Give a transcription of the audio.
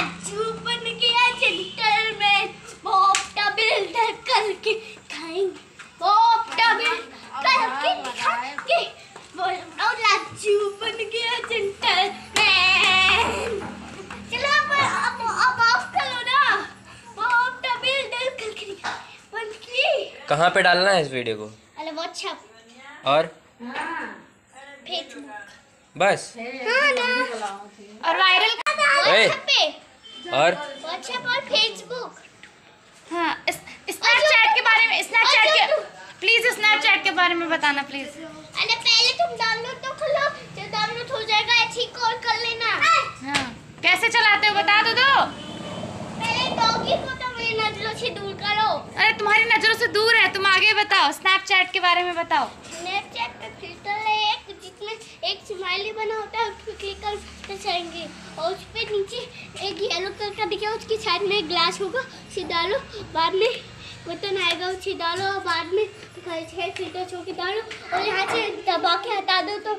बन गया gentleman Bob builder करके खाएँगे बॉब बिल्डर करके खाएँगे। बोलो बन गया जेंटलमैन चलो अब अब अब ऑफ़ करो ना। बॉब करके बन गई। कहाँ पे डालना है इस वीडियो को? अरे व्हाट्सएप और? फेसबुक बस। हाँ ना। और वायरल पे। और? व्हाट्सएप और फेसबुक हाँ स्नैपचैट के बारे में स्नैपचैट के प्लीज़ स्नैपचैट के बारे में बताना प्लीज़ अरे पहले तुम डाउनलोड तो कर लो जब डाउनलोड हो जाएगा ऐसे ही कॉल कर लेना। हाँ। कैसे चलाते हो बता दो दो। पहले डॉगी को तो मेरी नज़रों से दूर करो। अरे तुम्हारी नज़रों से दूर है तुम आगे बताओ स्नैपचैट के बारे में बताओ। स्नैपचैट पे फ़िल्टर है एक जिसमें एक स्माइली बना होता है उस पर क्लिक कर जाएँगे और उस पे नीचे एक कलर उसकी साइड में एक ग्लास होगा? उसे डालो, बाद में बटन आएगा, उसे डालो, और बाद में छः फ़िल्टर छो के डालो। और यहाँ से दबा के हटा दो तो।